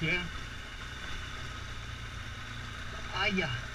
yeah. Ah, yeah.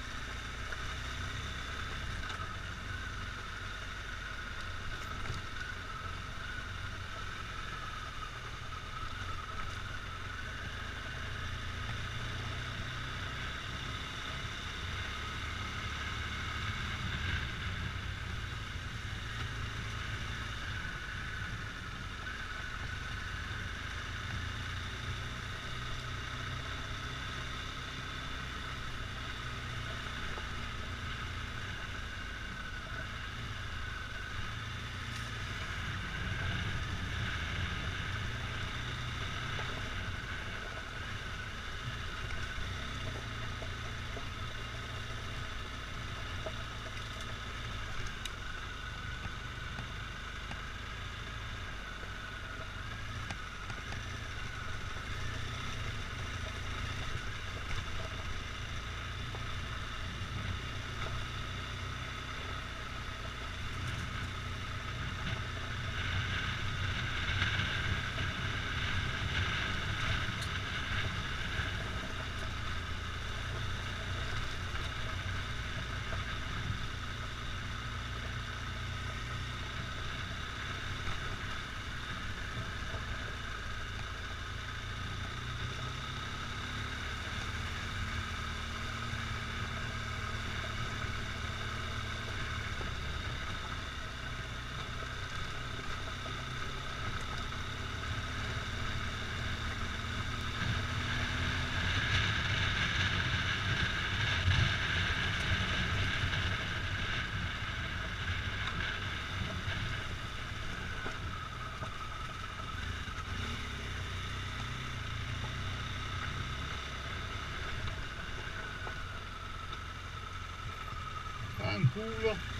Vaffanculo.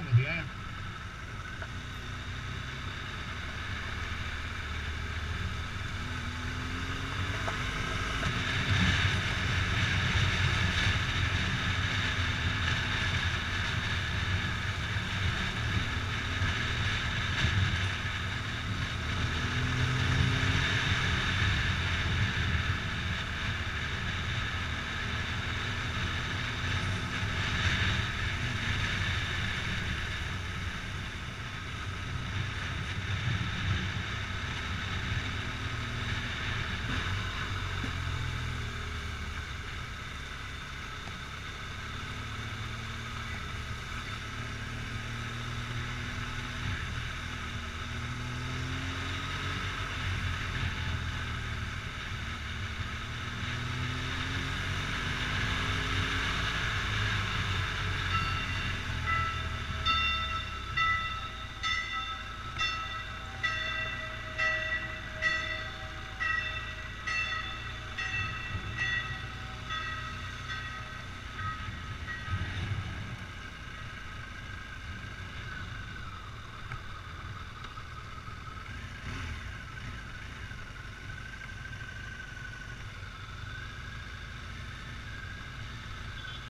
wrong with the average.